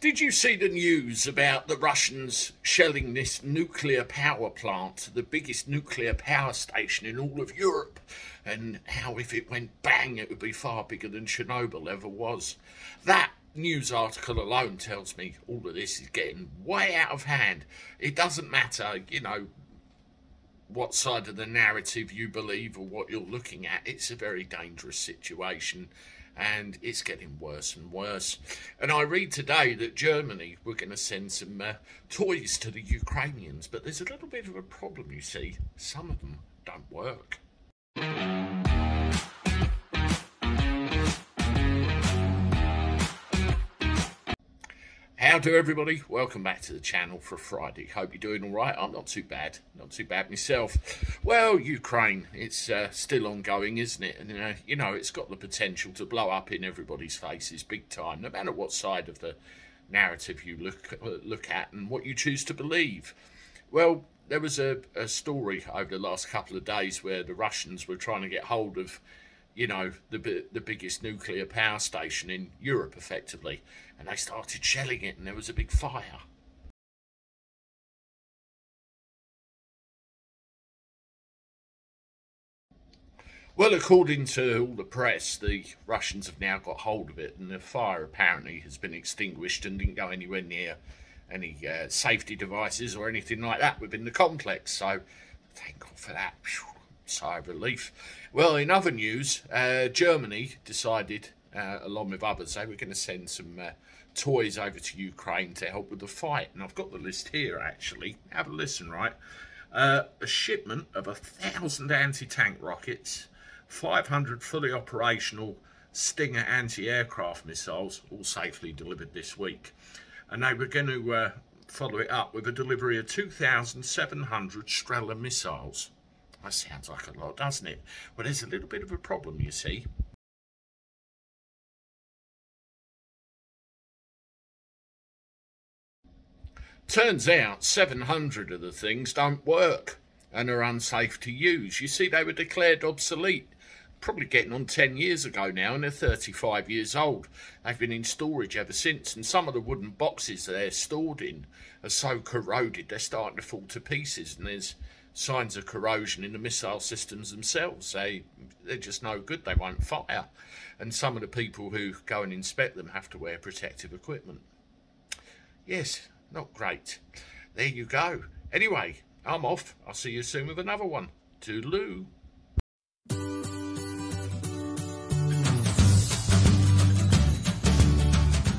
Did you see the news about the Russians shelling this nuclear power plant, the biggest nuclear power station in all of Europe, and how if it went bang, it would be far bigger than Chernobyl ever was? That news article alone tells me all of this is getting way out of hand. It doesn't matter, you know, what side of the narrative you believe or what you're looking at, it's a very dangerous situation and it's getting worse and worse. And I read today that Germany were going to send some uh, toys to the Ukrainians, but there's a little bit of a problem, you see. Some of them don't work. How do everybody? Welcome back to the channel for Friday. Hope you're doing all right. I'm not too bad. Not too bad myself. Well, Ukraine, it's uh, still ongoing, isn't it? And, uh, you know, it's got the potential to blow up in everybody's faces big time, no matter what side of the narrative you look, uh, look at and what you choose to believe. Well, there was a, a story over the last couple of days where the Russians were trying to get hold of you know, the the biggest nuclear power station in Europe, effectively, and they started shelling it, and there was a big fire. Well, according to all the press, the Russians have now got hold of it, and the fire apparently has been extinguished and didn't go anywhere near any uh, safety devices or anything like that within the complex. So, thank God for that. Whew sigh of relief. Well, in other news, uh, Germany decided, uh, along with others, they were going to send some uh, toys over to Ukraine to help with the fight. And I've got the list here, actually. Have a listen, right? Uh, a shipment of a thousand anti-tank rockets, 500 fully operational Stinger anti-aircraft missiles, all safely delivered this week. And they were going to uh, follow it up with a delivery of 2,700 Strela missiles. That sounds like a lot, doesn't it? Well, there's a little bit of a problem, you see. Turns out 700 of the things don't work and are unsafe to use. You see, they were declared obsolete probably getting on 10 years ago now, and they're 35 years old. They've been in storage ever since, and some of the wooden boxes they're stored in are so corroded they're starting to fall to pieces, and there's signs of corrosion in the missile systems themselves. They, they're just no good, they won't fire. And some of the people who go and inspect them have to wear protective equipment. Yes, not great. There you go. Anyway, I'm off. I'll see you soon with another one. Toodaloo.